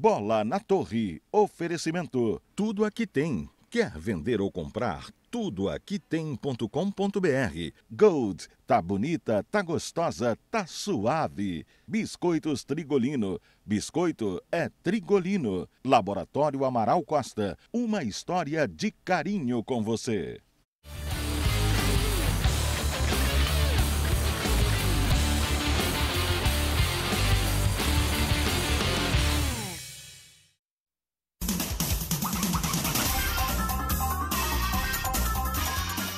Bola na Torre. Oferecimento. Tudo aqui tem. Quer vender ou comprar? Tudo aqui tem.com.br. Gold. Tá bonita, tá gostosa, tá suave. Biscoitos Trigolino. Biscoito é Trigolino. Laboratório Amaral Costa. Uma história de carinho com você.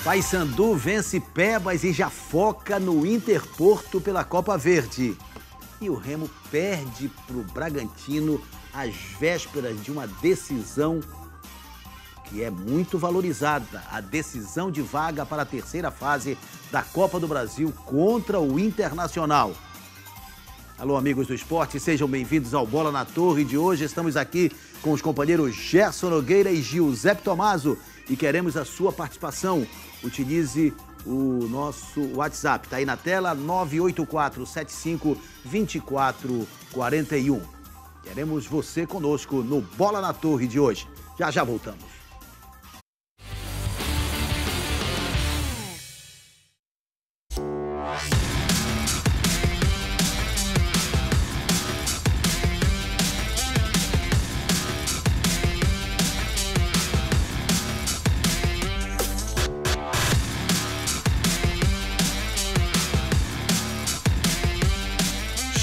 Paysandu vence Pebas e já foca no Interporto pela Copa Verde. E o Remo perde para o Bragantino às vésperas de uma decisão que é muito valorizada, a decisão de vaga para a terceira fase da Copa do Brasil contra o Internacional. Alô, amigos do esporte, sejam bem-vindos ao Bola na Torre de hoje. Estamos aqui com os companheiros Gerson Nogueira e Giuseppe Tomaso e queremos a sua participação. Utilize o nosso WhatsApp, está aí na tela, 984 75 2441. Queremos você conosco no Bola na Torre de hoje. Já já voltamos.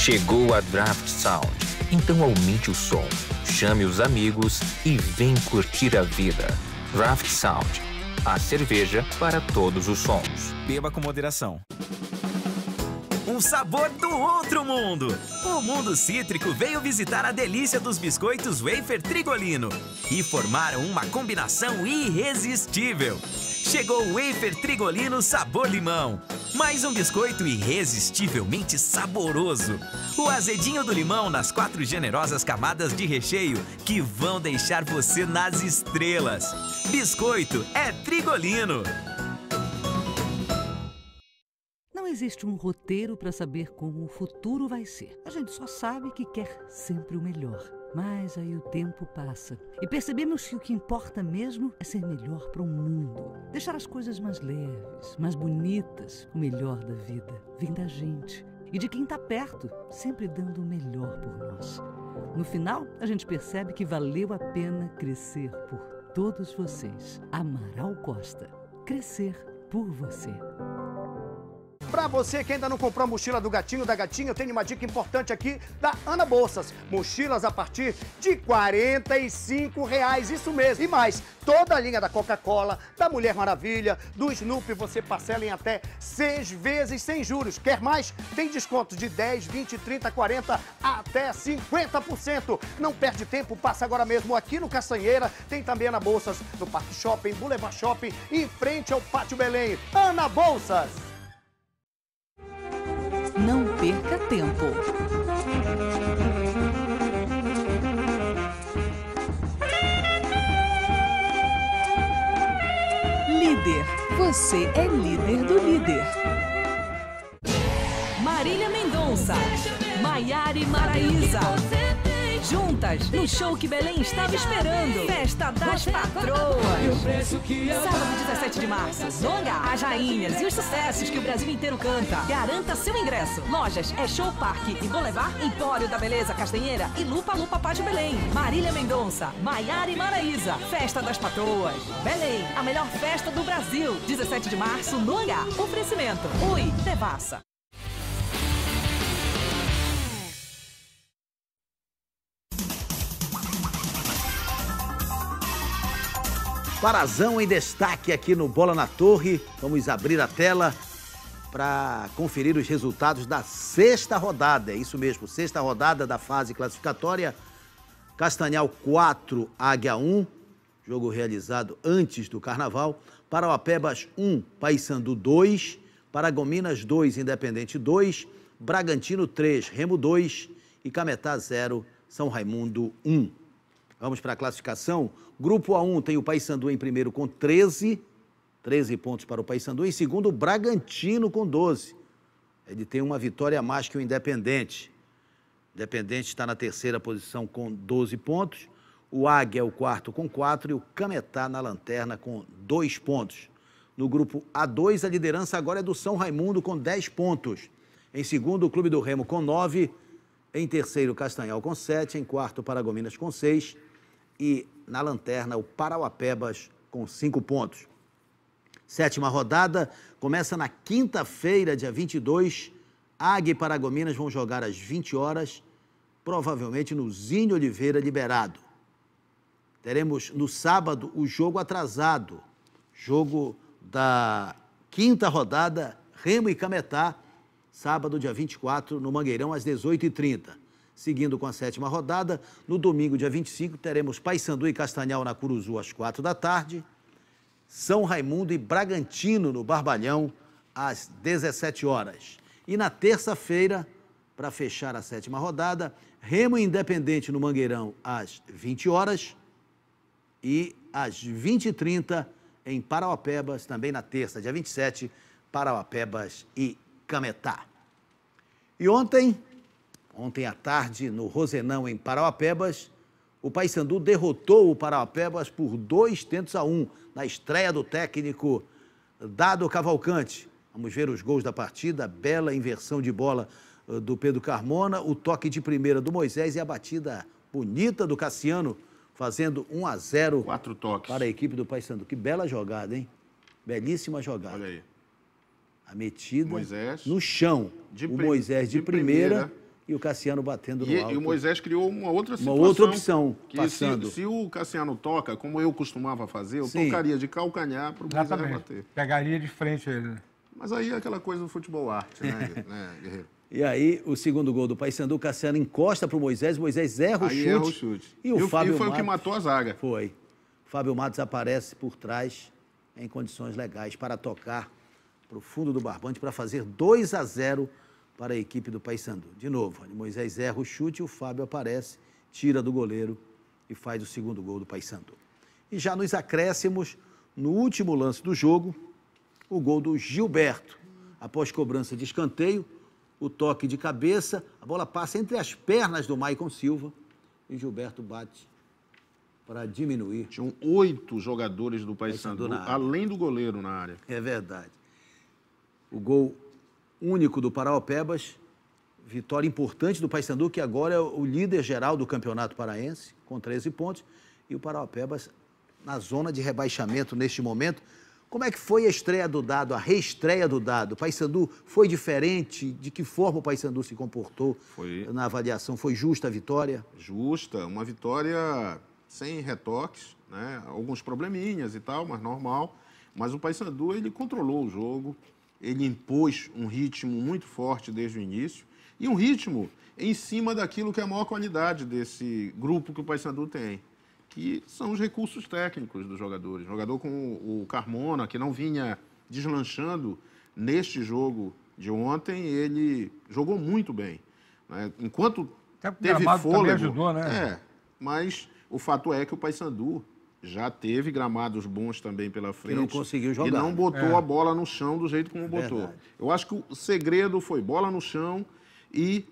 Chegou a Draft Sound, então aumente o som, chame os amigos e vem curtir a vida. Draft Sound, a cerveja para todos os sons. Beba com moderação. Um sabor do outro mundo! O mundo cítrico veio visitar a delícia dos biscoitos wafer trigolino e formaram uma combinação irresistível. Chegou o wafer trigolino sabor limão. Mais um biscoito irresistivelmente saboroso. O azedinho do limão nas quatro generosas camadas de recheio que vão deixar você nas estrelas. Biscoito é trigolino. Não existe um roteiro para saber como o futuro vai ser. A gente só sabe que quer sempre o melhor. Mas aí o tempo passa e percebemos que o que importa mesmo é ser melhor para o mundo. Deixar as coisas mais leves, mais bonitas. O melhor da vida vem da gente e de quem está perto, sempre dando o melhor por nós. No final, a gente percebe que valeu a pena crescer por todos vocês. Amaral Costa. Crescer por você. Para você que ainda não comprou a mochila do gatinho da gatinha, eu tenho uma dica importante aqui da Ana Bolsas. Mochilas a partir de 45 reais, isso mesmo. E mais, toda a linha da Coca-Cola, da Mulher Maravilha, do Snoopy, você parcela em até seis vezes sem juros. Quer mais? Tem descontos de 10, 20, 30, 40, até 50%. Não perde tempo, passa agora mesmo aqui no Caçanheira. Tem também Ana Bolsas no Parque Shopping, Boulevard Shopping, em frente ao Pátio Belém. Ana Bolsas! Perca tempo. Líder. Você é líder do líder. Marília Mendonça. Maiara e Maraísa. Juntas, no show que Belém estava esperando. Festa das Patroas. Sábado 17 de março. Zonga, as rainhas e os sucessos que o Brasil inteiro canta. Garanta seu ingresso. Lojas é Show Parque e Boulevard, Empório da Beleza Castanheira e Lupa Lupa Pátio Belém. Marília Mendonça, Maiara e Maraísa. Festa das Patroas. Belém, a melhor festa do Brasil. 17 de março, no hangar. Oferecimento. Oi, Devassa. Parazão em destaque aqui no Bola na Torre. Vamos abrir a tela para conferir os resultados da sexta rodada. É isso mesmo, sexta rodada da fase classificatória. Castanhal 4, Águia 1. Jogo realizado antes do Carnaval. Parauapebas 1, Paysandu 2. Paragominas 2, Independente 2. Bragantino 3, Remo 2. E Cametá 0, São Raimundo 1. Vamos para a classificação. Grupo A1 tem o Paysandu em primeiro com 13, 13 pontos para o Paysandu. Em segundo, o Bragantino com 12. Ele tem uma vitória a mais que o Independente. Independente está na terceira posição com 12 pontos. O Águia é o quarto com 4 e o Cametá na lanterna com 2 pontos. No grupo A2, a liderança agora é do São Raimundo com 10 pontos. Em segundo, o Clube do Remo com 9. Em terceiro, Castanhal com 7. Em quarto, Paragominas com 6. E na lanterna, o Parauapebas com 5 pontos. Sétima rodada começa na quinta-feira, dia 22. Águia e Paragominas vão jogar às 20 horas, provavelmente no Zinho Oliveira liberado. Teremos no sábado o jogo atrasado, jogo da quinta rodada, Remo e Cametá, sábado, dia 24, no Mangueirão, às 18h30. Seguindo com a sétima rodada, no domingo, dia 25, teremos Paysandu e Castanhal na Curuzu, às 4 da tarde. São Raimundo e Bragantino, no Barbalhão, às 17 horas. E na terça-feira, para fechar a sétima rodada, Remo Independente no Mangueirão, às 20 horas. E às 20h30, em Parauapebas, também na terça, dia 27, Parauapebas e Cametá. E ontem, ontem à tarde, no Rosenão, em Parauapebas, o Paysandu derrotou o Parauapebas por dois tentos a um, na estreia do técnico Dado Cavalcante. Vamos ver os gols da partida, bela inversão de bola uh, do Pedro Carmona, o toque de primeira do Moisés e a batida bonita do Cassiano, fazendo 1 a 0 Quatro toques. para a equipe do Paysandu. Que bela jogada, hein? Belíssima jogada. Olha aí. A metida Moisés. no chão. De o Moisés de, de primeira, primeira. E o Cassiano batendo no E, alto. e o Moisés criou uma outra Uma situação. outra opção, que passando. Se, se o Cassiano toca, como eu costumava fazer, eu Sim. tocaria de calcanhar para o Moisés Exatamente. bater. Pegaria de frente ele. Mas aí é aquela coisa do futebol arte, né, né Guerreiro? E aí, o segundo gol do Paysandu, o Cassiano encosta para o Moisés, Moisés erra o Aí chute. erra o chute. E o E o- Fábio e foi o Matos, que matou a zaga. Foi. O Fábio Matos aparece por trás, em condições legais, para tocar para o fundo do barbante, para fazer 2 a 0 para a equipe do Paysandu. De novo, Moisés erra o chute e o Fábio aparece, tira do goleiro e faz o segundo gol do Paysandu. E já nos acréscimos, no último lance do jogo, o gol do Gilberto. Após cobrança de escanteio, o toque de cabeça, a bola passa entre as pernas do Maicon Silva e Gilberto bate para diminuir. Tinham oito jogadores do Paysandu, além do goleiro na área. É verdade. O gol único do Paraopebas, vitória importante do Paysandu, que agora é o líder geral do Campeonato Paraense, com 13 pontos, e o Paraopebas na zona de rebaixamento neste momento. Como é que foi a estreia do Dado, a reestreia do Dado? O Paysandu foi diferente? De que forma o Paysandu se comportou Foi. na avaliação? Foi justa a vitória? Justa, uma vitória sem retoques, né? Alguns probleminhas e tal, mas normal. Mas o Paysandu, ele controlou o jogo, ele impôs um ritmo muito forte desde o início e um ritmo em cima daquilo que é a maior qualidade desse grupo que o Paysandu tem, que são os recursos técnicos dos jogadores. Jogador com o Carmona, que não vinha deslanchando neste jogo de ontem, ele jogou muito bem. né? Enquanto Até o teve fôlego. ajudou, né? É, mas o fato é que o Paysandu já teve gramados bons também pela frente. não conseguiu E jogar, não né? botou É. a bola no chão do jeito como botou. Verdade. Eu acho que o segredo foi bola no chão e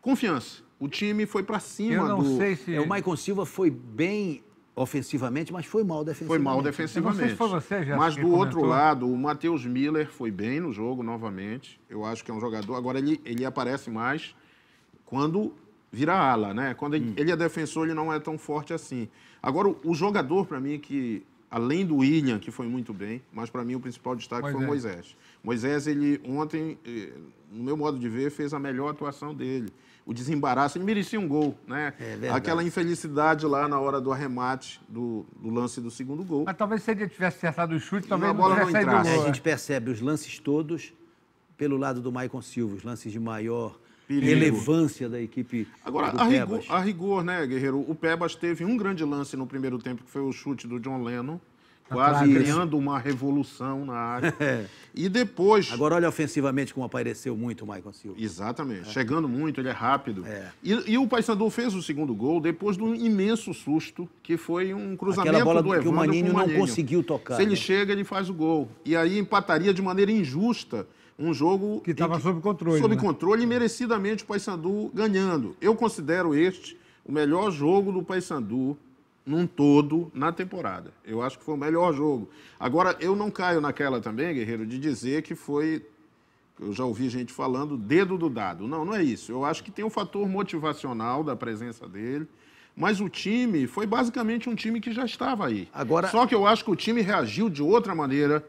confiança. O time foi para cima Eu não do. sei se. É, o Maicon Silva foi bem ofensivamente, mas foi mal defensivamente. Foi mal Eu não defensivamente. sei se foi você, Jéssica, Mas que do outro comentou. lado, o Matheus Miller foi bem no jogo novamente. Eu acho que é um jogador. Agora ele, ele aparece mais quando vira ala, né? Quando ele, ele é defensor, ele não é tão forte assim. Agora, o, o jogador, para mim, que além do William, que foi muito bem, mas para mim o principal destaque foi o Moisés. Moisés, ele ontem, eh, no meu modo de ver, fez a melhor atuação dele. O desembaraço, ele merecia um gol, né? É verdade. Aquela infelicidade lá na hora do arremate do, do lance do segundo gol. Mas talvez se ele tivesse acertado o chute, talvez a não bola tivesse não saído entrasse. É, gol. a gente percebe os lances todos pelo lado do Maicon Silva, os lances de maior Perigo. relevância da equipe Agora, do a rigor, a rigor, né, Guerreiro? O Pebas teve um grande lance no primeiro tempo, que foi o chute do John Lennon, quase trave. criando uma revolução na área. E depois. Agora olha ofensivamente como apareceu muito o Maicon Silva. Exatamente, chegando muito, ele é rápido. É. E, e o Paysandu fez o segundo gol depois de um imenso susto, que foi um cruzamento bola do que o Evandro Maninho o não Maninho. conseguiu tocar, Se ele né? chega, ele faz o gol. E aí empataria de maneira injusta, um jogo Que estava sob controle. sob né? controle e merecidamente o Paysandu ganhando. Eu considero este o melhor jogo do Paysandu num todo na temporada. Eu acho que foi o melhor jogo. Agora, eu não caio naquela também, Guerreiro, de dizer que foi. Eu já ouvi gente falando dedo do dado. Não, não é isso. Eu acho que tem um fator motivacional da presença dele. Mas o time foi basicamente um time que já estava aí. Agora- Só que eu acho que o time reagiu de outra maneira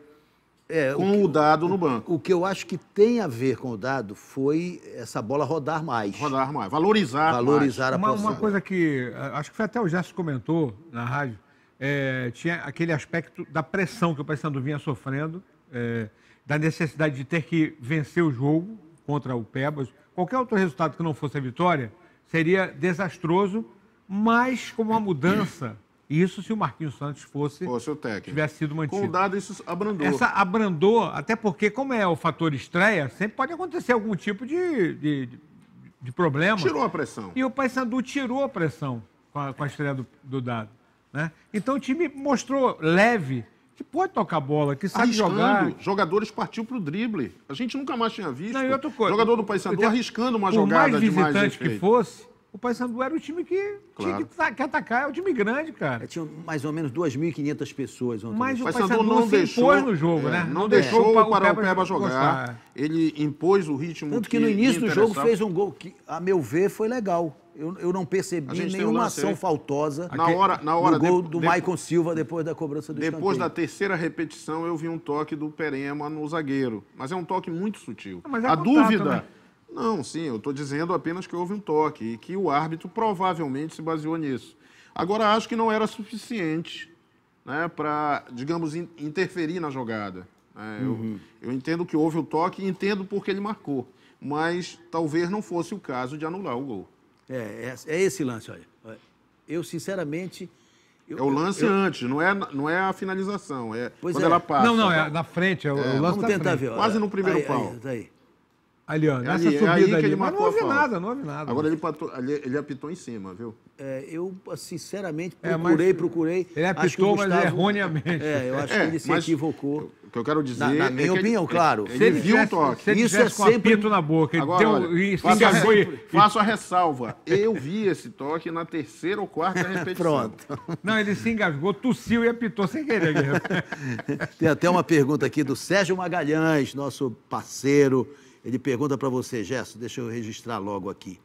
É, o, com o dado no banco. o que eu acho que tem a ver com o dado foi essa bola rodar mais. Rodar mais, valorizar, Valorizar a Uma, posição. uma coisa que acho que foi até o Gerson comentou na rádio, eh, tinha aquele aspecto da pressão que o Paysandu vinha sofrendo, eh, da necessidade de ter que vencer o jogo contra o Pebas. Qualquer outro resultado que não fosse a vitória seria desastroso, mas com uma mudança, isso se o Marquinhos Santos fosse. Pô, seu técnico. tivesse sido Com mantido. o dado, isso abrandou. Essa abrandou, até porque, como é o fator estreia, sempre pode acontecer algum tipo de, de, de- problema. Tirou a pressão. E o Paysandu tirou a pressão com a, com a estreia do, do Dado. Né? Então o time mostrou leve, que pode tocar bola, que sabe Arriscando. jogar. Jogadores partiu pro drible. A gente nunca mais tinha visto. Não, e outra coisa, Jogador do Paysandu arriscando uma Por jogada mais de mais visitante que fosse, o Paysandu era o time que tinha Claro. que, ta- que atacar. É o time grande, É, cara. tinha mais ou menos 2.500 pessoas ontem. Mas o Paysandu Paysandu não se deixou, impôs no jogo, é, né? Não, deixou para o Peba Peba jogar. gostar. Ele impôs o ritmo Tanto que no início do jogo fez um gol que, a meu ver, foi legal. Eu, eu não percebi um nenhuma ação aí. faltosa Na hora, na hora no gol de- do de- Maicon Silva depois da cobrança do Depois da escanteio. terceira repetição, eu vi um toque do Perema no zagueiro. Mas é um toque muito sutil. Ah, mas é a contato, dúvida. né? Não, sim, eu estou dizendo apenas que houve um toque e que o árbitro provavelmente se baseou nisso. Agora, acho que não era suficiente né, para, digamos, in- interferir na jogada. né? Eu- Uhum. eu, entendo que houve o toque e entendo porque ele marcou. Mas talvez não fosse o caso de anular o gol. É, é, é esse lance, olha. Eu, sinceramente... eu- É o lance eu- antes, não é, não é a finalização. É Pois quando é. ela passa. Não, não, é na frente, é, o- o lance Vamos tentar frente. ver. Quase no primeiro Aí, pau. Aí, tá aí. Ali, ó, É nessa ali, é subida aí que ali. ele Mas não houve nada, não houve nada. Agora ele, patou- ele, ele apitou em cima, viu? É, eu, sinceramente, É, mas procurei, procurei. ele Acho que o apitou, mas Gustavo- erroneamente. É, eu acho É, que ele se mas equivocou. O que eu quero dizer. Na- na é minha opinião, ele, claro. Ele, ele viu o toque. Se ele Isso é com sempre- apito na boca, ele Agora, deu, olha, e se faço, a, engasgou e- faço a ressalva. Eu vi esse toque na terceira ou quarta repetição. Pronto. Não, ele se engasgou, tossiu e apitou sem querer. Tem até uma pergunta aqui do Sérgio Magalhães, nosso parceiro. Ele pergunta para você, Gerson, deixa eu registrar logo aqui.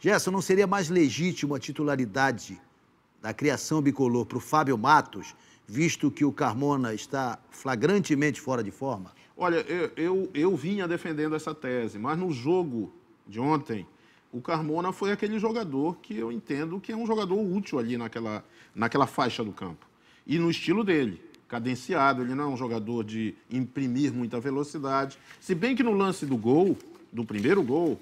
Gerson, não seria mais legítimo a titularidade da criação bicolor para o Fábio Matos, visto que o Carmona está flagrantemente fora de forma? Olha, eu, eu, eu vinha defendendo essa tese, mas no jogo de ontem, o Carmona foi aquele jogador que eu entendo que é um jogador útil ali naquela, naquela faixa do campo. E no estilo dele, cadenciado, ele não é um jogador de imprimir muita velocidade. Se bem que no lance do gol, do primeiro gol,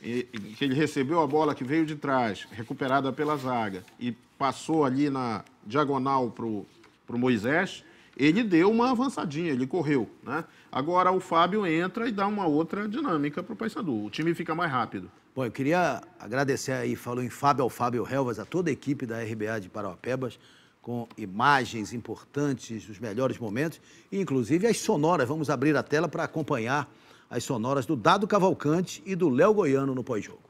que ele recebeu a bola que veio de trás, recuperada pela zaga, e passou ali na diagonal para o Moisés, ele deu uma avançadinha, ele correu. Né? Agora o Fábio entra e dá uma outra dinâmica para o Paysandu. O time fica mais rápido. Bom, eu queria agradecer aí, falou em Fábio ao Fábio Helvas, a toda a equipe da RBA de Parauapebas, com imagens importantes dos melhores momentos, e inclusive as sonoras. Vamos abrir a tela para acompanhar as sonoras do Dado Cavalcante e do Léo Goiano no pós-jogo.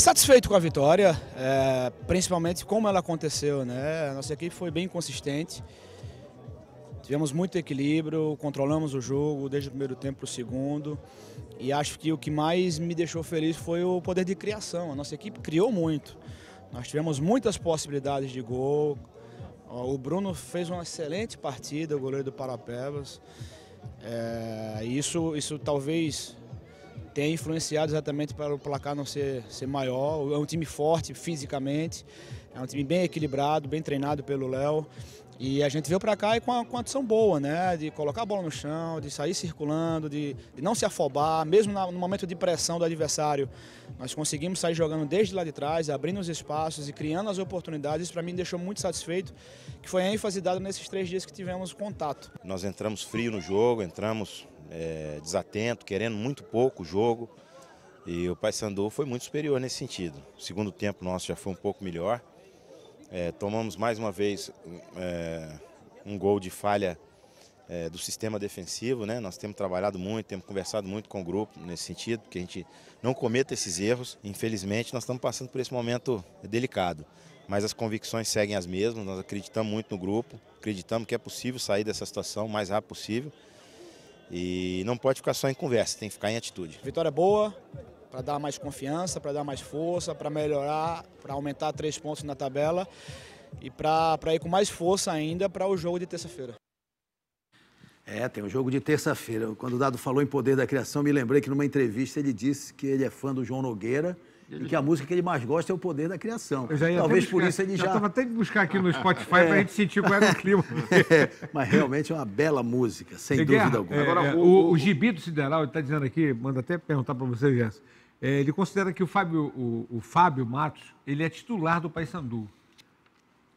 Satisfeito com a vitória, é, principalmente como ela aconteceu, né? A nossa equipe foi bem consistente. Tivemos muito equilíbrio, controlamos o jogo desde o primeiro tempo para o segundo. E acho que o que mais me deixou feliz foi o poder de criação. A nossa equipe criou muito. Nós tivemos muitas possibilidades de gol. O Bruno fez uma excelente partida, o goleiro do Parapebas. É, isso, isso talvez tenha influenciado exatamente para o placar não ser, ser maior. É um time forte fisicamente, é um time bem equilibrado, bem treinado pelo Léo. E a gente veio para cá e com a condição boa, né? De colocar a bola no chão, de sair circulando, de, de não se afobar, mesmo na- no momento de pressão do adversário. Nós conseguimos sair jogando desde lá de trás, abrindo os espaços e criando as oportunidades. Isso para mim me deixou muito satisfeito, que foi a ênfase dada nesses três dias que tivemos contato. Nós entramos frio no jogo, entramos é, desatento, querendo muito pouco o jogo. E o Paysandu foi muito superior nesse sentido. O segundo tempo nosso já foi um pouco melhor. É, tomamos mais uma vez é, um gol de falha é, do sistema defensivo, né? Nós temos trabalhado muito, temos conversado muito com o grupo nesse sentido, que a gente não cometa esses erros. Infelizmente, nós estamos passando por esse momento delicado, mas as convicções seguem as mesmas. Nós acreditamos muito no grupo, acreditamos que é possível sair dessa situação o mais rápido possível. E não pode ficar só em conversa, tem que ficar em atitude. Vitória boa, para dar mais confiança, para dar mais força, para melhorar, para aumentar três pontos na tabela e para ir com mais força ainda para o jogo de terça-feira. É, tem um jogo de terça-feira. Quando o Dado falou em poder da criação, me lembrei que numa entrevista ele disse que ele é fã do João Nogueira e que a música que ele mais gosta é o poder da criação. Talvez buscar, por isso ele já. estava até de buscar aqui no Spotify é. para a gente sentir qual era o clima. É, mas realmente é uma bela música, sem dúvida alguma. É, Agora, é, o, o, o Gibi do Sideral está dizendo aqui, manda até perguntar para você, Gerson. É, ele considera que o Fábio, o, o, Fábio Matos ele é titular do Paysandu,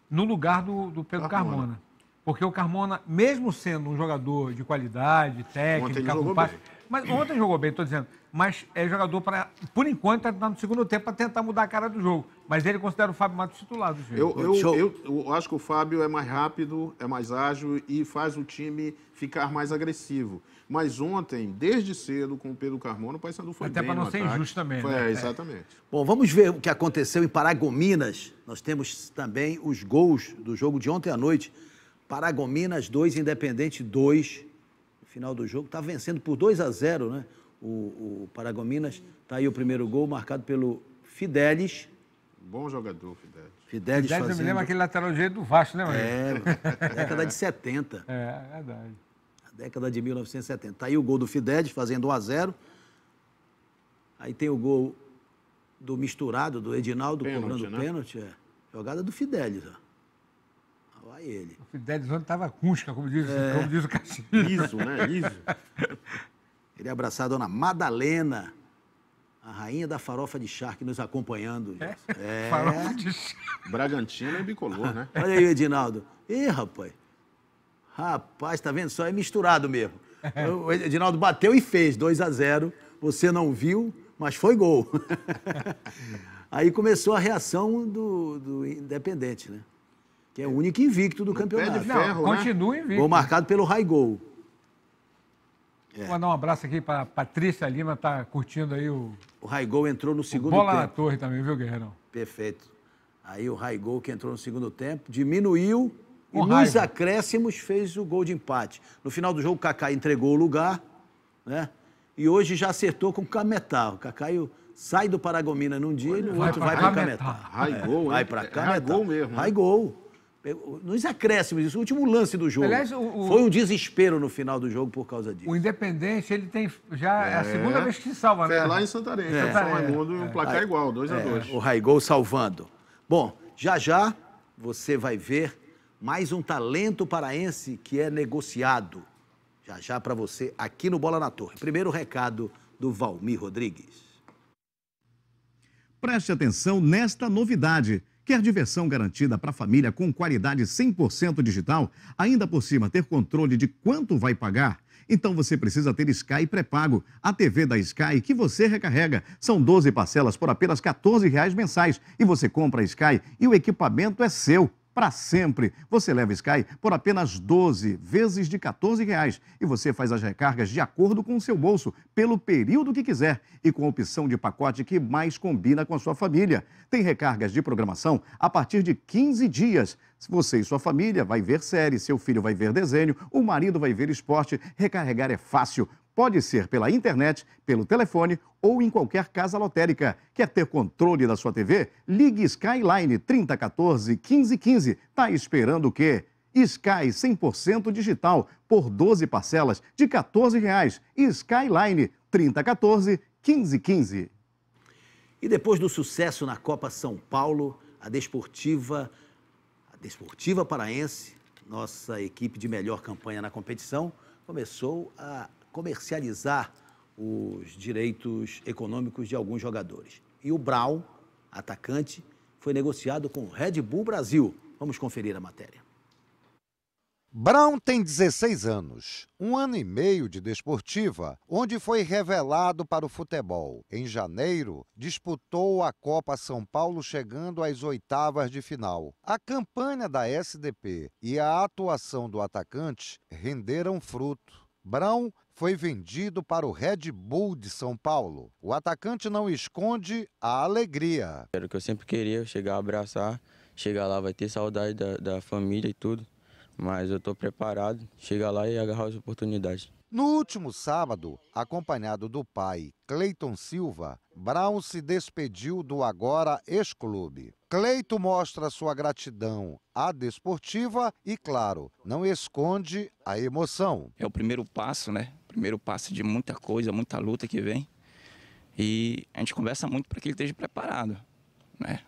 no lugar do, do Pedro Carmona. Carmona. Porque o Carmona, mesmo sendo um jogador de qualidade, técnica, com passe, mas ontem jogou bem, estou dizendo. Mas é jogador para, por enquanto, está no segundo tempo para tentar mudar a cara do jogo. Mas ele considera o Fábio Matos titular do jogo. Eu, eu, eu, eu, acho que o Fábio é mais rápido, é mais ágil e faz o time ficar mais agressivo. Mas ontem, desde cedo, com o Pedro Carmona, o Paysandu foi Até bem para não ser injusto também, foi, né? É, exatamente. Bom, vamos ver o que aconteceu em Paragominas. Nós temos também os gols do jogo de ontem à noite. Paragominas 2, Independente 2. No final do jogo, está vencendo por 2 a 0, né? O, o Paragominas. Está aí o primeiro gol, marcado pelo Fidelis. Bom jogador, Fidelis. Fidelis, Fidelis fazendo... eu me lembro aquele lateral direito do Vasco, né, Maria? É, década de 70. É, é verdade década de 1970. Está aí o gol do Fidelis, fazendo 1 a 0 Aí tem o gol do misturado, do Edinaldo, pênalti, cobrando né? pênalti. É. Jogada do Fidelis, ó. Vai ele. O Fidelis ontem estava cusca, como diz, É. como diz o Cassius. Liso, né? Liso. Ele é abraçado a dona Madalena, a rainha da farofa de charque, nos acompanhando. Gerson. É. Farofa de charque. Bragantino é bicolor, né? Olha aí, Edinaldo. Ih, rapaz. Rapaz, tá vendo só? É misturado mesmo. O Edinaldo bateu e fez 2 a 0 Você não viu, mas foi gol. Aí começou a reação do, do Independente, né? Que é o único invicto do campeonato. de ferro, Não, né? continua invicto. Gol marcado pelo Raigol. Vou mandar um abraço aqui para Patrícia Lima, tá curtindo aí o, O Raigol entrou no o segundo Bola na tempo. Torre também, viu, Guerreirão? Perfeito. Aí o Raigol, que entrou no segundo tempo, diminuiu e Com nos raiva. acréscimos fez o gol de empate. No final do jogo, o Kaká entregou o lugar, né? E hoje já acertou com o Cametá. O Cacaio sai do Paragomina num dia e no outro vai para o Cametá. Raigol, É, vai para É Cametá. Raigol mesmo? Raigol. Nos acréscimos, isso, o último lance do jogo. Aliás, o- o- Foi um desespero no final do jogo por causa disso. O Independente, ele tem já é a segunda vez que se salva, né? Foi lá em Santarém, É. é. São Raimundo e um placar igual, 2 a É, 2 o Raigol salvando. Bom, já já você vai ver mais um talento paraense que é negociado. Já já para você aqui no Bola na Torre. Primeiro recado do Valmir Rodrigues. Preste atenção nesta novidade. Quer diversão garantida para a família com qualidade 100% digital? Ainda por cima, ter controle de quanto vai pagar? Então você precisa ter Sky pré-pago. A TV da Sky que você recarrega. São 12 parcelas por apenas 14 reais mensais. E você compra a Sky e o equipamento é seu. Para sempre. Você leva Sky por apenas 12 vezes de 14 reais. E você faz as recargas de acordo com o seu bolso, pelo período que quiser e com a opção de pacote que mais combina com a sua família. Tem recargas de programação a partir de 15 dias. Você e sua família vai ver série, seu filho vai ver desenho, o marido vai ver esporte, recarregar é fácil. Pode ser pela internet, pelo telefone ou em qualquer casa lotérica. Quer ter controle da sua TV? Ligue Skyline 3014 1515. Tá esperando o quê? Sky 100% digital por 12 parcelas de 14 reais. Skyline 3014 1515. E depois do sucesso na Copa São Paulo, a Desportiva, a Desportiva Paraense, nossa equipe de melhor campanha na competição, começou a comercializar os direitos econômicos de alguns jogadores. E o Brau, atacante, foi negociado com o Red Bull Brasil. Vamos conferir a matéria. Brown tem 16 anos, um ano e meio de desportiva, onde foi revelado para o futebol. Em janeiro, disputou a Copa São Paulo, chegando às oitavas de final. A campanha da SDP e a atuação do atacante renderam fruto. Brown foi vendido para o Red Bull de São Paulo. O atacante não esconde a alegria. Era o que eu sempre queria, chegar a abraçar, chegar lá vai ter saudade da, da família e tudo mas eu estou preparado, chegar lá e agarrar as oportunidades. No último sábado, acompanhado do pai, Cleiton Silva, Brown se despediu do agora ex-clube. Cleito mostra sua gratidão à desportiva e, claro, não esconde a emoção. É o primeiro passo, né? Primeiro passo de muita coisa, muita luta que vem. E a gente conversa muito para que ele esteja preparado, né?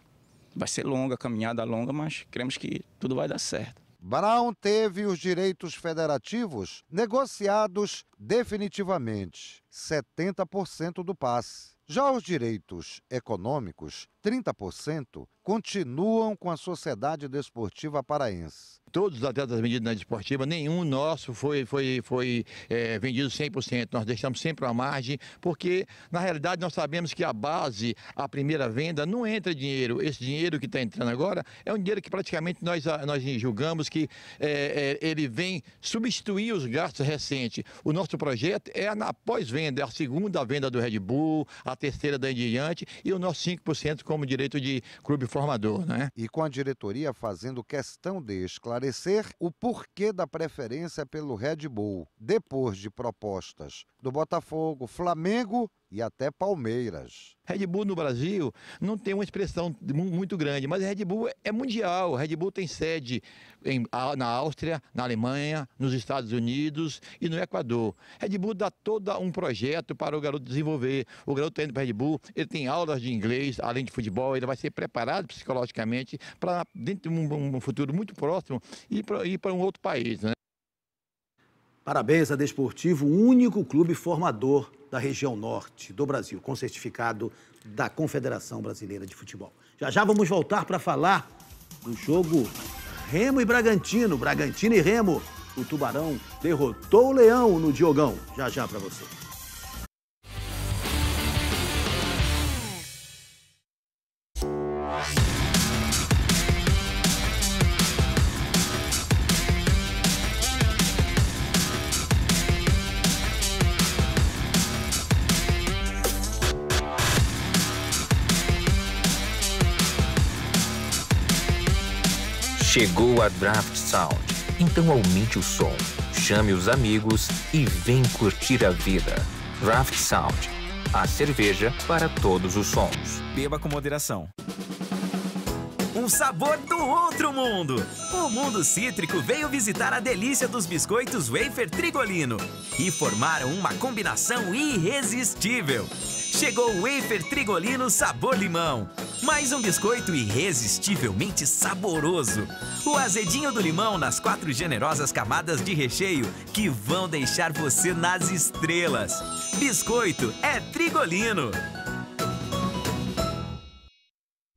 Vai ser longa, caminhada longa, mas cremos que tudo vai dar certo. Brown teve os direitos federativos negociados definitivamente, 70% do passe. Já os direitos econômicos, 30%, continuam com a Sociedade Desportiva Paraense todos os atletas vendidos na desportiva, nenhum nosso foi, foi, foi é, vendido 100%. Nós deixamos sempre uma margem, porque na realidade nós sabemos que a base, a primeira venda, não entra dinheiro. Esse dinheiro que está entrando agora é um dinheiro que praticamente nós, nós julgamos que é, é, ele vem substituir os gastos recentes. O nosso projeto é na pós-venda, é a segunda venda do Red Bull, a terceira da em diante e o nosso 5% como direito de clube formador. Né? E com a diretoria fazendo questão de esclarecer o porquê da preferência pelo Red Bull, depois de propostas do Botafogo, Flamengo e até Palmeiras. Red Bull no Brasil não tem uma expressão muito grande, mas Red Bull é mundial. Red Bull tem sede em, na Áustria, na Alemanha, nos Estados Unidos e no Equador. Red Bull dá todo um projeto para o garoto desenvolver. O garoto está indo para Red Bull, ele tem aulas de inglês, além de futebol, ele vai ser preparado psicologicamente para, dentro de um, um, futuro muito próximo, ir para um outro país. Né? Parabéns a Desportivo, o único clube formador da região norte do Brasil, com certificado da Confederação Brasileira de Futebol. Já já vamos voltar para falar do jogo Remo e Bragantino, Bragantino e Remo. O Tubarão derrotou o Leão no Diogão. Já já para você. Chegou a Draft Sound. Então aumente o som, chame os amigos e vem curtir a vida. Draft Sound. A cerveja para todos os sons. Beba com moderação. Um sabor do outro mundo. O mundo cítrico veio visitar a delícia dos biscoitos wafer trigolino e formaram uma combinação irresistível. Chegou o wafer trigolino sabor limão mais um biscoito irresistivelmente saboroso. O azedinho do limão nas quatro generosas camadas de recheio que vão deixar você nas estrelas. Biscoito é Trigolino.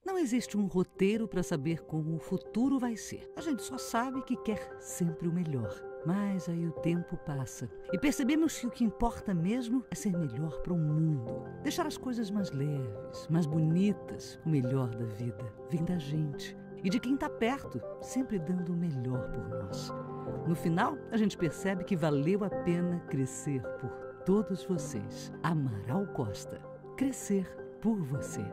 Não existe um roteiro para saber como o futuro vai ser. A gente só sabe que quer sempre o melhor. Mas aí o tempo passa e percebemos que o que importa mesmo é ser melhor para o mundo. Deixar as coisas mais leves, mais bonitas. O melhor da vida vem da gente e de quem está perto, sempre dando o melhor por nós. No final, a gente percebe que valeu a pena crescer por todos vocês. Amaral Costa. Crescer por você.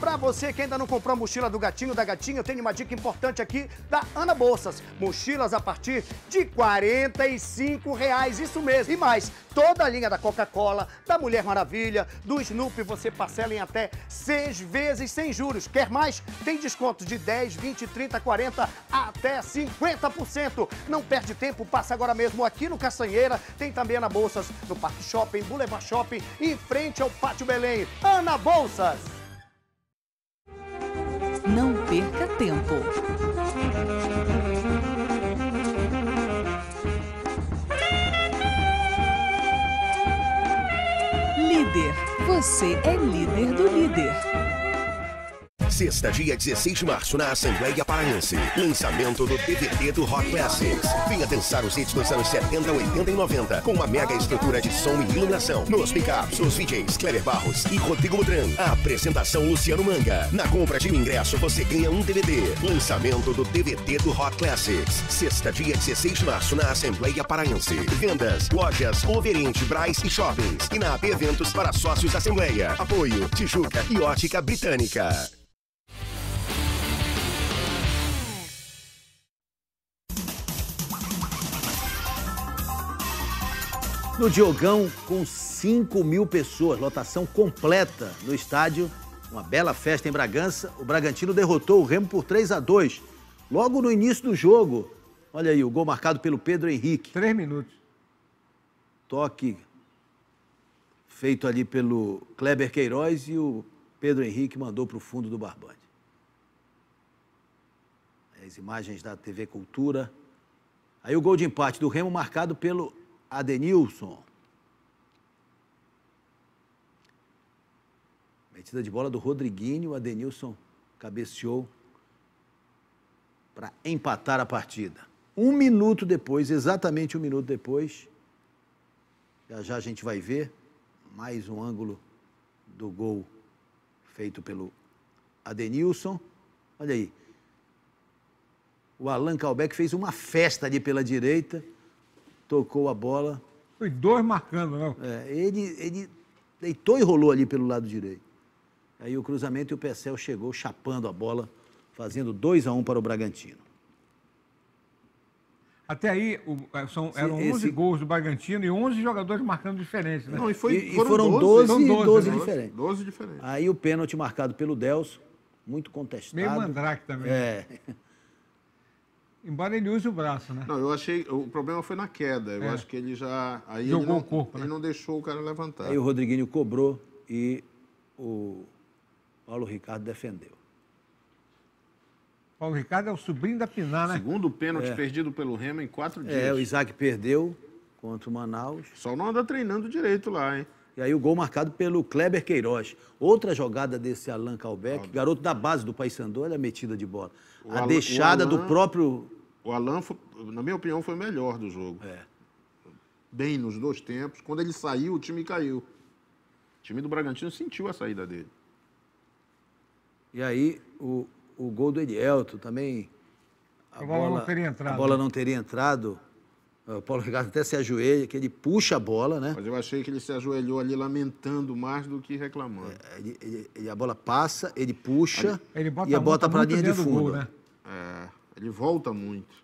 Para você que ainda não comprou a mochila do gatinho da gatinha, eu tenho uma dica importante aqui da Ana Bolsas. Mochilas a partir de 45 reais, isso mesmo. E mais, toda a linha da Coca-Cola, da Mulher Maravilha, do Snoopy, você parcela em até seis vezes sem juros. Quer mais? Tem descontos de 10, 20, 30, 40, até 50%. Não perde tempo, passa agora mesmo aqui no Caçanheira. Tem também Ana Bolsas no Parque Shopping, Boulevard Shopping, em frente ao Pátio Belém. Ana Bolsas! Não perca tempo. Líder. Você é líder do líder. Sexta, dia 16 de março, na Assembleia Paraense. Lançamento do DVD do Rock Classics. Venha dançar os hits dos anos 70, 80 e 90, com uma mega estrutura de som e iluminação. Nos pickups, os DJs Kleber Barros e Rodrigo Mudran. A apresentação Luciano Manga. Na compra de um ingresso, você ganha um DVD. Lançamento do DVD do Rock Classics. Sexta, dia 16 de março, na Assembleia Paraense. Vendas, lojas, Overente, Braz e Shoppings. E na AP Eventos para sócios Assembleia. Apoio, Tijuca e Ótica Britânica. No Diogão, com 5 mil pessoas, lotação completa no estádio, uma bela festa em Bragança, o Bragantino derrotou o Remo por 3 a 2 Logo no início do jogo, olha aí, o gol marcado pelo Pedro Henrique. Três minutos. Toque feito ali pelo Kleber Queiroz e o Pedro Henrique mandou para o fundo do barbante. As imagens da TV Cultura. Aí o gol de empate do Remo marcado pelo Adenilson. Metida de bola do Rodriguinho, o Adenilson cabeceou para empatar a partida. Um minuto depois, exatamente um minuto depois, já já a gente vai ver mais um ângulo do gol feito pelo Adenilson. Olha aí. O Alan Calbeck fez uma festa ali pela direita, tocou a bola. Foi dois marcando, não? É, ele, ele deitou e rolou ali pelo lado direito. Aí o cruzamento e o Pecel chegou chapando a bola, fazendo 2 a 1 um para o Bragantino. Até aí o, é, são, eram Esse... 11 gols do Bragantino e 11 jogadores marcando diferentes, né? Não, e, foi, e, foram, foram 12, 12, 12, 12 diferentes. 12 diferentes. Aí o pênalti marcado pelo Delso, muito contestado. Meio mandrake também. É. Embora ele use o braço, né? Não, eu achei. O problema foi na queda. Eu é. acho que ele já. Aí Jogou ele não, o corpo. Ele né? não deixou o cara levantar. Aí o Rodriguinho cobrou e o Paulo Ricardo defendeu. Paulo Ricardo é o sobrinho da Pinar, né? Segundo pênalti é. perdido pelo Remo em quatro dias. É, o Isaac perdeu contra o Manaus. Só não anda treinando direito lá, hein? E aí o gol marcado pelo Kleber Queiroz. Outra jogada desse Alan Calbeck, garoto da base do Paysandu, olha a metida de bola. O a Alan, deixada Alan, do próprio... O Alan, na minha opinião, foi o melhor do jogo. É. Bem nos dois tempos. Quando ele saiu, o time caiu. O time do Bragantino sentiu a saída dele. E aí, o, o gol do Edielto também. A, a bola, bola, não teria entrado. A bola não teria entrado. O Paulo Ricardo até se ajoelha, que ele puxa a bola, né? Mas eu achei que ele se ajoelhou ali lamentando mais do que reclamando. É, ele, ele, ele, a bola passa, ele puxa ele bota, e bota para a linha de fundo. Gol, né? É, ele volta muito.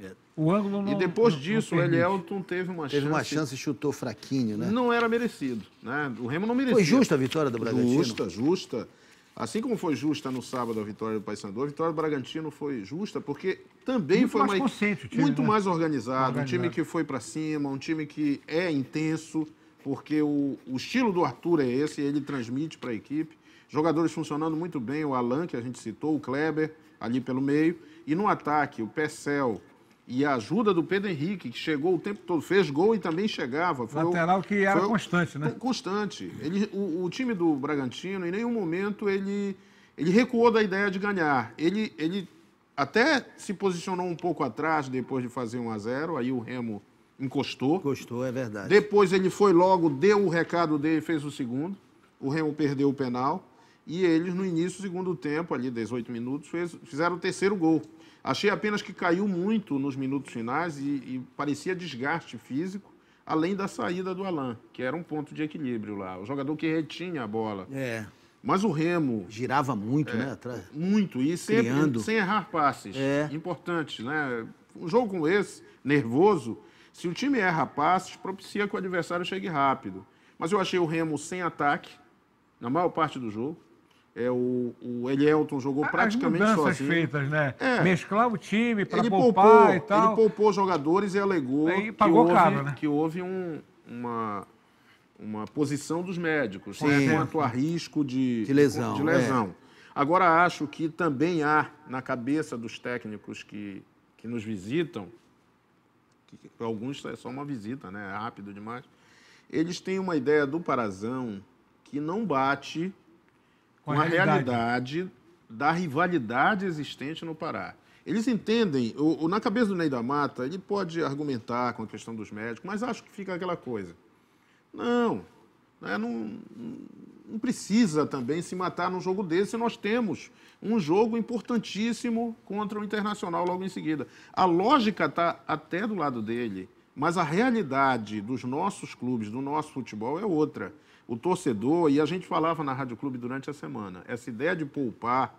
É. O ângulo não, E depois não, disso, não o Elielton teve uma teve chance. Teve uma chance e chutou fraquinho, né? Não era merecido, né? O Remo não merecia. Foi justa a vitória do Bragantino? Justa, justa. Assim como foi justa no sábado a vitória do Paysandu, a vitória do Bragantino foi justa porque também muito foi mais uma, time, muito né? mais organizado, organizado, um time que foi para cima, um time que é intenso, porque o, o estilo do Arthur é esse, ele transmite para a equipe. Jogadores funcionando muito bem, o Alan, que a gente citou, o Kleber, ali pelo meio. E no ataque, o Pecel, e a ajuda do Pedro Henrique, que chegou o tempo todo, fez gol e também chegava. Foi Lateral o, que era constante, né? Constante. Ele, o, o, time do Bragantino, em nenhum momento, ele, ele recuou da ideia de ganhar. Ele, ele até se posicionou um pouco atrás depois de fazer 1 a 0 aí o Remo encostou. Encostou, é verdade. Depois ele foi logo, deu o recado dele e fez o segundo. O Remo perdeu o penal. E eles, no início do segundo tempo, ali 18 minutos, fez, fizeram o terceiro gol. Achei apenas que caiu muito nos minutos finais e, e, parecia desgaste físico, além da saída do Alain, que era um ponto de equilíbrio lá. O jogador que retinha a bola. É. Mas o Remo. Girava muito, é, né? Atrás. Muito. E sempre Criando. sem errar passes. É. Importante, né? Um jogo como esse, nervoso, se o time erra passes, propicia que o adversário chegue rápido. Mas eu achei o Remo sem ataque, na maior parte do jogo. É, o, o Elielton jogou praticamente As mudanças sozinho. feitas, né? É. Mesclar o time para Ele poupar poupou, e tal. ele poupou jogadores e alegou Aí que pagou houve, caro, né? que houve um, uma, uma posição dos médicos Sim. né, quanto a risco de, De lesão, de lesão. Agora, acho que também há na cabeça dos técnicos que, que nos visitam, que para alguns é só uma visita, né? é rápido demais, eles têm uma ideia do Parazão que não bate Com a realidade. realidade da rivalidade existente no Pará. Eles entendem, o, o, na cabeça do Ney da Mata, ele pode argumentar com a questão dos médicos, mas acho que fica aquela coisa. Não, né, não, não precisa também se matar num jogo desse. Nós temos um jogo importantíssimo contra o Internacional logo em seguida. A lógica está até do lado dele, mas a realidade dos nossos clubes, do nosso futebol, é outra. O torcedor, e a gente falava na Rádio Clube durante a semana, essa ideia de poupar,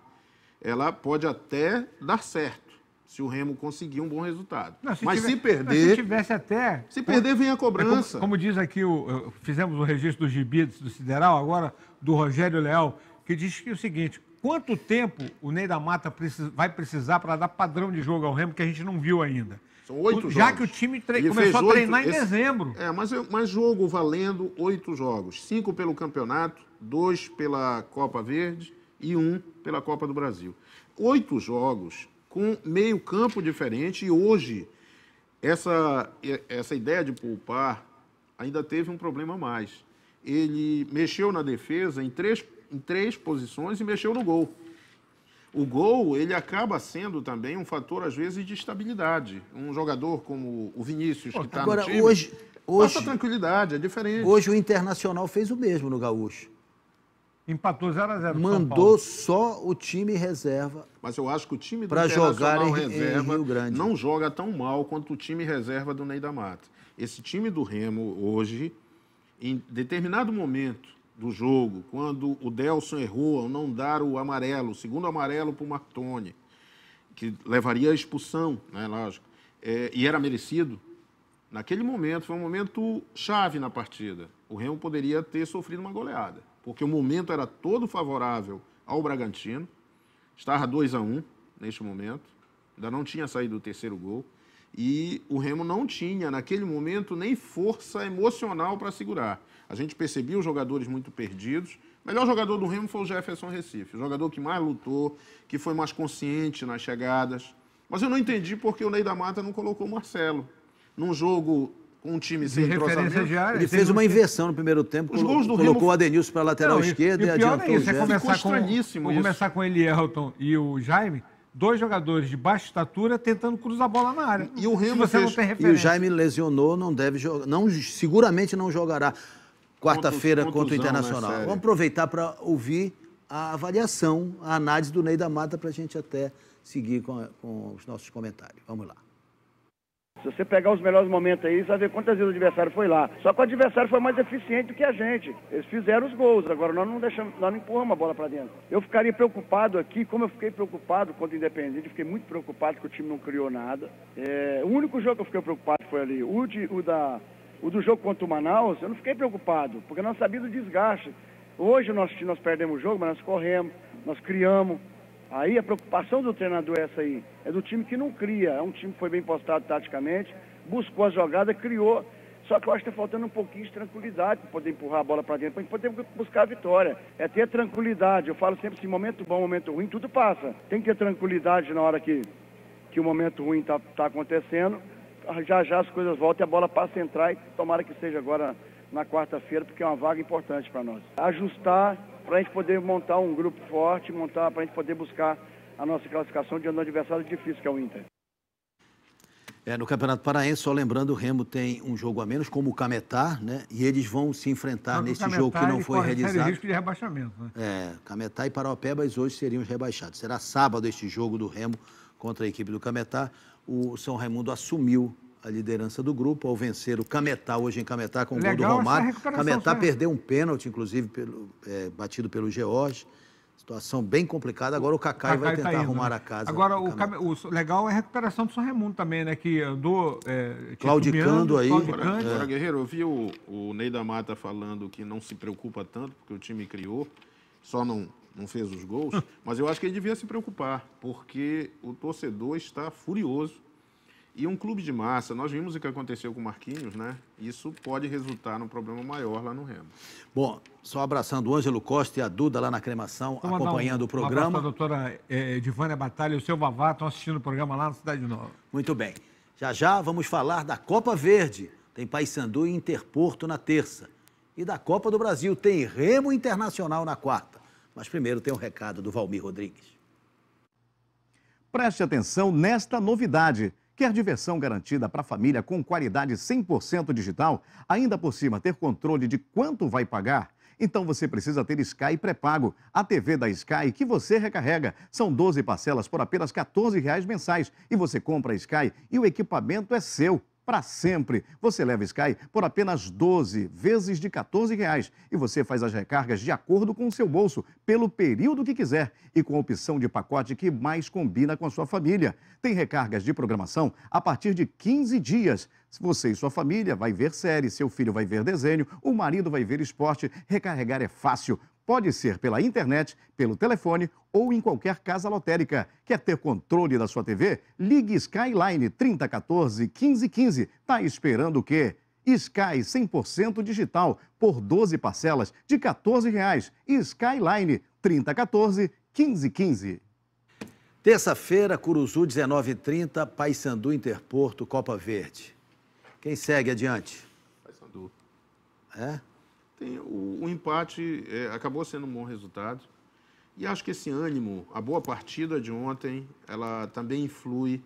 ela pode até dar certo se o Remo conseguir um bom resultado. Não, se mas tiver, se perder. Se tivesse até. Se perder, vem a cobrança. É como, como, diz aqui, o, fizemos o registro do gibi do Sideral, agora do Rogério Leal, que diz que é o seguinte: quanto tempo o Ney da Mata vai precisar para dar padrão de jogo ao Remo que a gente não viu ainda? São oito Já jogos. que o time tre... começou a treinar oito, em esse... dezembro. É, mas, mas jogo valendo oito jogos. Cinco pelo campeonato, dois pela Copa Verde e um pela Copa do Brasil. Oito jogos com meio campo diferente e hoje essa, essa ideia de poupar ainda teve um problema a mais. Ele mexeu na defesa em três, em três posições e mexeu no gol. O gol, ele acaba sendo também um fator, às vezes, de estabilidade. Um jogador como o Vinícius, que está no time, hoje, hoje, passa tranquilidade, é diferente. Hoje o Internacional fez o mesmo no Gaúcho. Empatou 0x0 Mandou só o time reserva. Mas eu acho que o time do pra jogar em, reserva em Rio Grande. não joga tão mal quanto o time reserva do Ney da Mata. Esse time do Remo, hoje, em determinado momento do jogo, quando o Delson errou ao não dar o amarelo, o segundo amarelo para o Martoni, que levaria a expulsão, né, lógico, é, e era merecido, naquele momento foi um momento chave na partida. O Remo poderia ter sofrido uma goleada porque o momento era todo favorável ao Bragantino. Estava 2 a 1 um neste momento, ainda não tinha saído o terceiro gol. E o Remo não tinha, naquele momento, nem força emocional para segurar. A gente percebia os jogadores muito perdidos. O melhor jogador do Remo foi o Jefferson Recife, o jogador que mais lutou, que foi mais consciente nas chegadas. Mas eu não entendi porque o Ney da Mata não colocou o Marcelo. Num jogo com um time sem entrosamento. Diária, ele fez uma inversão no primeiro tempo, Os gols do colocou Remo... o Adenilson para a lateral não, esquerda e, e, e adiantou é isso, é começar com, vou começar com ele, Elton e o Jaime, dois jogadores de baixa estatura tentando cruzar a bola na área. E o Remo você fez... não tem referência. E o Jaime lesionou, não deve jogar, não, seguramente não jogará quarta-feira contra o Internacional. Né, Vamos aproveitar para ouvir a avaliação, a análise do Ney da Mata para a gente até seguir com, com os nossos comentários. Vamos lá. Se você pegar os melhores momentos aí, você vai ver quantas vezes o adversário foi lá. Só que o adversário foi mais eficiente do que a gente. Eles fizeram os gols, agora nós não deixamos, nós não empurramos a bola para dentro. Eu ficaria preocupado aqui, como eu fiquei preocupado contra o Independente, fiquei muito preocupado que o time não criou nada. É, o único jogo que eu fiquei preocupado foi ali, o, de, o, da, o do jogo contra o Manaus, eu não fiquei preocupado, porque nós sabíamos do desgaste. Hoje nós, nós perdemos o jogo, mas nós corremos, nós criamos. Aí a preocupação do treinador é essa aí. É do time que não cria. É um time que foi bem postado taticamente, buscou a jogada, criou. Só que eu acho que está faltando um pouquinho de tranquilidade para poder empurrar a bola para dentro, para poder buscar a vitória. É ter tranquilidade. Eu falo sempre assim, momento bom, momento ruim, tudo passa. Tem que ter tranquilidade na hora que, que o momento ruim está tá acontecendo. Já já as coisas voltam e a bola passa a entrar e tomara que seja agora na quarta-feira, porque é uma vaga importante para nós. Ajustar para a gente poder montar um grupo forte, montar para a gente poder buscar a nossa classificação diante do adversário difícil que é o Inter. É, no Campeonato Paraense, só lembrando, o Remo tem um jogo a menos, como o Cametá, né? E eles vão se enfrentar Mas nesse jogo que não foi realizado. risco de rebaixamento, né? É, Cametá e Paraupebas hoje seriam os rebaixados. Será sábado este jogo do Remo contra a equipe do Cametá. O São Raimundo assumiu a liderança do grupo ao vencer o Cametá, hoje em Cametá, com o gol do Romário. Cametá perdeu um pênalti, inclusive, pelo, é, batido pelo George. Situação bem complicada. Agora o Cacai, vai tentar tá indo, arrumar né? a casa. Agora, o, Cam... o, legal é a recuperação do São Raimundo também, né? Que andou. É, claudicando aí. Claudicando. Agora, agora, Guerreiro, eu vi o, o Ney da Mata falando que não se preocupa tanto, porque o time criou, só não, não fez os gols. mas eu acho que ele devia se preocupar, porque o torcedor está furioso e um clube de massa, nós vimos o que aconteceu com o Marquinhos, né? Isso pode resultar num problema maior lá no Remo. Bom, só abraçando o Ângelo Costa e a Duda lá na cremação, Vamos acompanhando um, o programa. Um abraço a doutora Edivânia Batalha e o seu Vavá estão assistindo o programa lá na Cidade Nova. Muito bem. Já já vamos falar da Copa Verde. Tem Paysandu e Interporto na terça. E da Copa do Brasil tem Remo Internacional na quarta. Mas primeiro tem um recado do Valmir Rodrigues. Preste atenção nesta novidade. Quer diversão garantida para a família com qualidade 100% digital? Ainda por cima, ter controle de quanto vai pagar? Então você precisa ter Sky pré-pago. A TV da Sky que você recarrega. São 12 parcelas por apenas 14 reais mensais. E você compra a Sky e o equipamento é seu para sempre. Você leva Sky por apenas 12 vezes de 14 reais e você faz as recargas de acordo com o seu bolso, pelo período que quiser e com a opção de pacote que mais combina com a sua família. Tem recargas de programação a partir de 15 dias. Você e sua família vai ver série, seu filho vai ver desenho, o marido vai ver esporte. Recarregar é fácil. Pode ser pela internet, pelo telefone ou em qualquer casa lotérica. Quer ter controle da sua TV? Ligue Skyline 3014 1515. Tá esperando o quê? Sky 100% digital por 12 parcelas de 14 reais. Skyline 3014 1515. Terça-feira, Curuzu, 19h30, Paysandu Interporto, Copa Verde. Quem segue adiante? Paysandu. É? Tem, o, o empate é, acabou sendo um bom resultado. E acho que esse ânimo, a boa partida de ontem, ela também influi,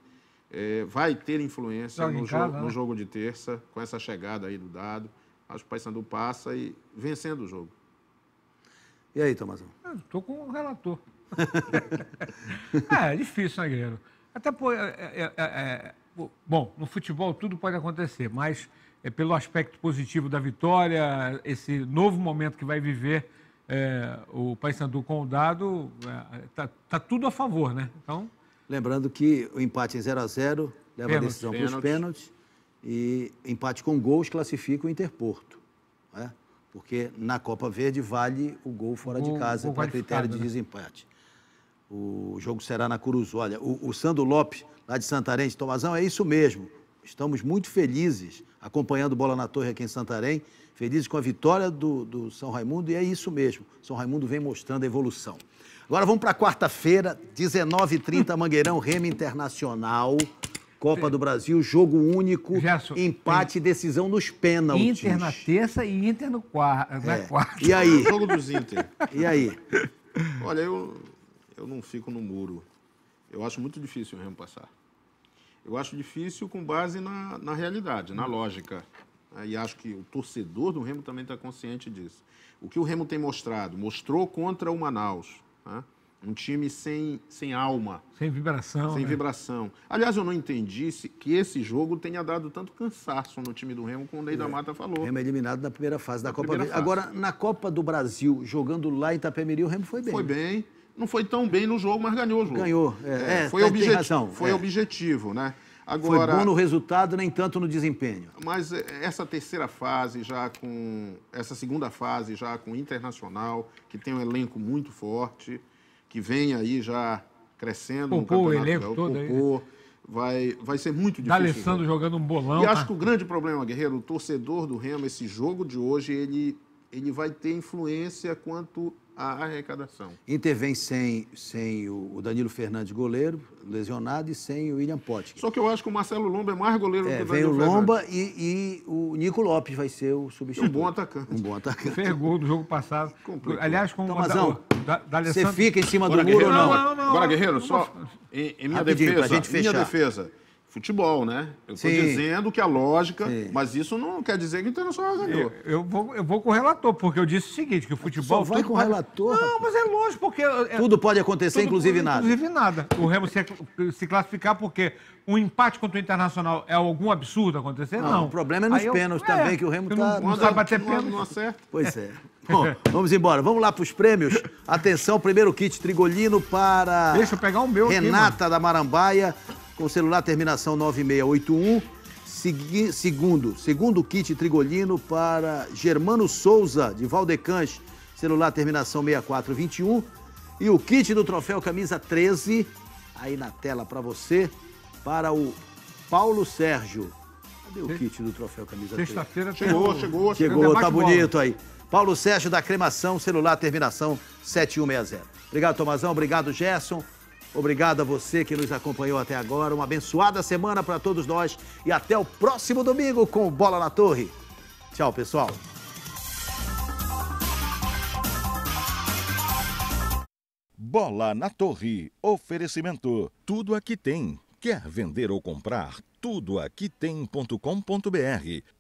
é, vai ter influência no, casa, jo né? no jogo de terça, com essa chegada aí do dado. Acho que o Paysandu passa e vencendo o jogo. E aí, Tomazão? Estou com o relator. é, é difícil, né, Guerreiro? Até por. é, é, é, é, bom, no futebol tudo pode acontecer, mas é pelo aspecto positivo da vitória, esse novo momento que vai viver é, o Paysandu com o dado, está tá tudo a favor, né? Então. Lembrando que o empate em 0 a 0 leva a Pênalti. decisão para os Pênalti. pênaltis e empate com gols classifica o Interporto. né? Porque na Copa Verde vale o gol fora de Gol- casa para critério de né? desempate. O jogo será na Curuzu. Olha, o, o Sandro Lopes, lá de Santarém, de Tomazão, é isso mesmo. Estamos muito felizes acompanhando Bola na Torre aqui em Santarém, felizes com a vitória do, do São Raimundo, e é isso mesmo. São Raimundo vem mostrando a evolução. Agora vamos para quarta-feira, 19h30, Mangueirão, Remo Internacional, Copa do Brasil, jogo único, empate e decisão nos pênaltis. Inter na terça e Inter no quarto. Na É. quarta. E aí? Jogo dos Inter. E aí? Olha, eu, eu não fico no muro. Eu acho muito difícil o Remo passar. Eu acho difícil com base na, na realidade, na lógica. né? E acho que o torcedor do Remo também está consciente disso. O que o Remo tem mostrado? Mostrou contra o Manaus. né? Um time sem, sem alma, Sem vibração. sem né? vibração. Aliás, eu não entendi se, que esse jogo tenha dado tanto cansaço no time do Remo, como o Ney da Mata falou. O Remo é eliminado na primeira fase da Na Copa. Agora, na Copa do Brasil, jogando lá em Itapemirim, o Remo foi bem. Foi bem. Não foi tão bem no jogo, mas ganhou o jogo. Ganhou, é. É, foi tá- tem objetivo, razão, foi é. objetivo, né? Foi Agora, bom no resultado, nem tanto no desempenho. mas eh, essa terceira fase já com essa segunda fase já com o Internacional, que tem um elenco muito forte, que vem aí já crescendo Poupou o no elenco todo aí, poupou, vai vai ser muito difícil. D'Alessandro jogando um bolão. E acho tá? que o grande problema, Guerreiro, o torcedor do Remo, esse jogo de hoje, ele, ele vai ter influência quanto à arrecadação. Inter vem sem, sem o o Danilo Fernandes, goleiro, lesionado, e sem o William Potker. Só que eu acho que o Marcelo Lomba é mais goleiro É, que o vem o Danilo Lomba e, e o Nico Lopes vai ser o substituto. Um bom atacante. Um bom atacante. Fez gol do jogo passado. Complicou. Aliás, com Tomazão, o da, da Você fica em cima do Agora, muro ou não? Não, não, Agora, não. Guerreiro, só em, em minha Rapidinho, pra defesa, gente minha defesa, futebol, né? Eu estou dizendo que a lógica, Sim. mas isso não quer dizer que o Internacional ganhou. Eu, eu vou, eu vou com o relator, porque eu disse o seguinte, que o futebol... Só vai com o pode- relator, Não, mas é lógico, porque... é- Tudo pode acontecer, tudo inclusive pode- nada. Inclusive nada. O Remo se, se classificar porque um empate contra o Internacional é algum absurdo acontecer? Não, Não. o problema é nos Aí eu- pênaltis também, que o Remo eu tá- Não, não sabe bater pênalti. não acerta. Pois é. Bom, vamos embora. Vamos lá para os prêmios. Atenção, primeiro kit Trigolino para Deixa eu pegar o meu aqui, Renata da Marambaia, com celular terminação 9681. Segui- segundo, segundo kit Trigolino para Germano Souza, de Valdecães, celular terminação 6421. E o kit do troféu camisa 13, aí na tela para você, para o Paulo Sérgio. Cadê o kit do troféu camisa 13? Sexta-feira Chegou, o- chegou, Chegou, debate tá bonito aí. Paulo Sérgio da Cremação, celular terminação 7160. Obrigado, Tomazão. Obrigado, Gerson. Obrigado a você que nos acompanhou até agora. Uma abençoada semana para todos nós e até o próximo domingo com Bola na Torre. Tchau, pessoal. Bola na Torre. Oferecimento. Tudo aqui tem. Quer vender ou comprar? Tudo aqui tem.com.br.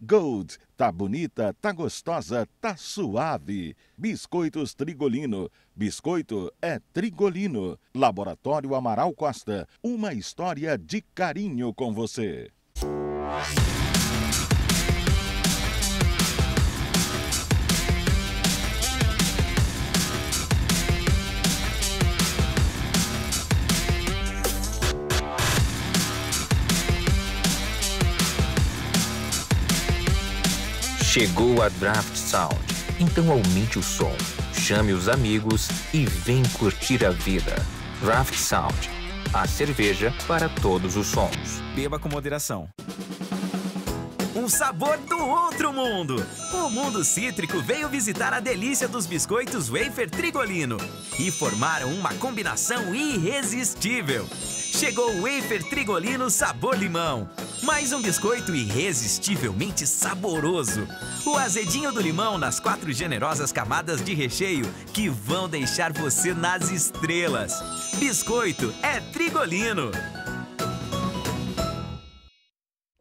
Gold. Tá bonita, tá gostosa, tá suave. Biscoitos Trigolino. Biscoito é Trigolino. Laboratório Amaral Costa. Uma história de carinho com você. Chegou a Draft Sound. Então aumente o som, chame os amigos e vem curtir a vida. Draft Sound. A cerveja para todos os sons. Beba com moderação. Um sabor do outro mundo! O mundo cítrico veio visitar a delícia dos biscoitos wafer trigolino e formaram uma combinação irresistível. Chegou o wafer trigolino sabor limão. Mais um biscoito irresistivelmente saboroso. O azedinho do limão nas quatro generosas camadas de recheio que vão deixar você nas estrelas. Biscoito é trigolino.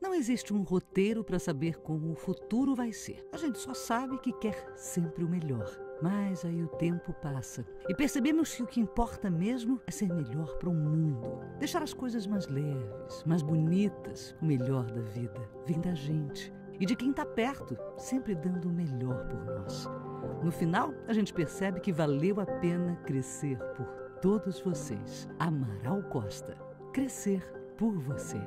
Não existe um roteiro para saber como o futuro vai ser. A gente só sabe que quer sempre o melhor. Mas aí o tempo passa e percebemos que o que importa mesmo é ser melhor para o mundo. Deixar as coisas mais leves, mais bonitas. O melhor da vida vem da gente e de quem está perto, sempre dando o melhor por nós. No final, a gente percebe que valeu a pena crescer por todos vocês. Amaral Costa. Crescer por você.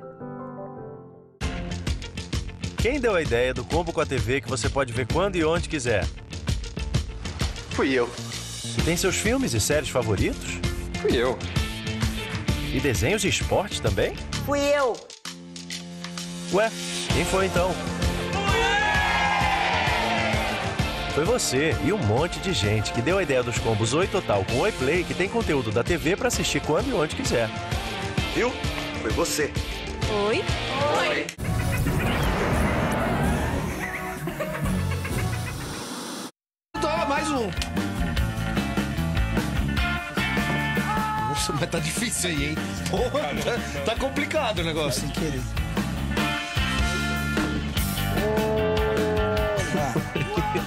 Quem deu a ideia do combo com a TV que você pode ver quando e onde quiser? Fui eu. E tem seus filmes e séries favoritos? Fui eu. E desenhos de esporte também? Fui eu. Ué, quem foi então? Foi você e um monte de gente que deu a ideia dos combos Oi Total com Oi Play que tem conteúdo da TV para assistir quando e onde quiser. Viu? Foi você. Oi. Oi. Tá difícil aí, hein? Porra, tá, tá complicado o negócio. Sem querer.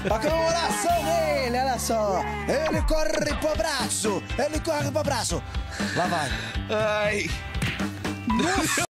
A comemoração dele, olha só. Ele corre pro braço. Ele corre pro braço. Lá vai. Ai. Nossa.